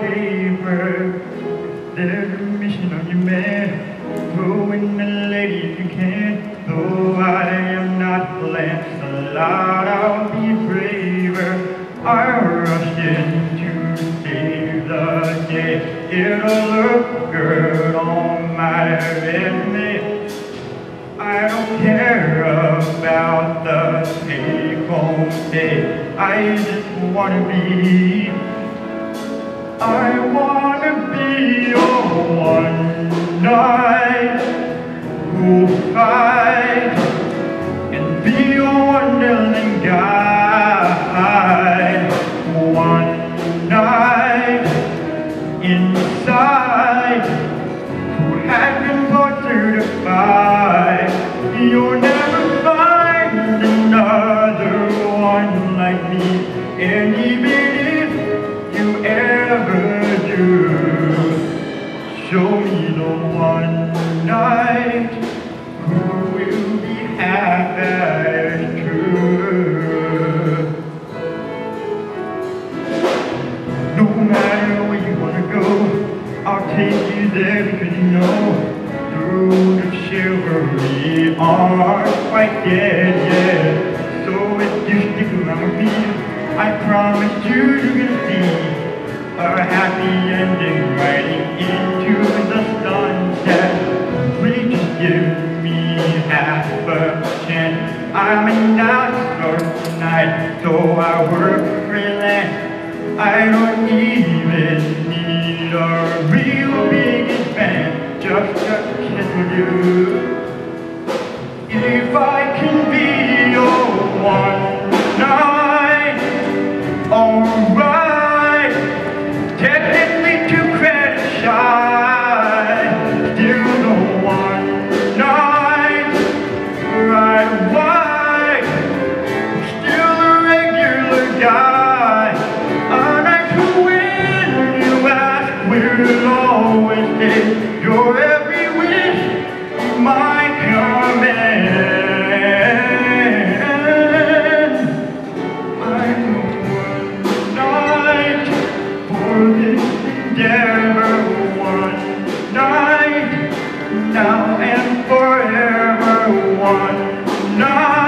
Stay firm. There's a mission on your man. Throw in the lady if you can. Though I am not Lancelot, I'll be braver. I rush in to save the day. It'll look on my resume. I don't care about take-home pay. I just wanna be. Take you there because you know through the chivalry aren't quite dead yet. So if you stick around with me, I promise you you're gonna see a happy ending I'm an outlaw tonight, so I work freelance. I don't even need a real big band, just a kiss with you. now and forever one. Now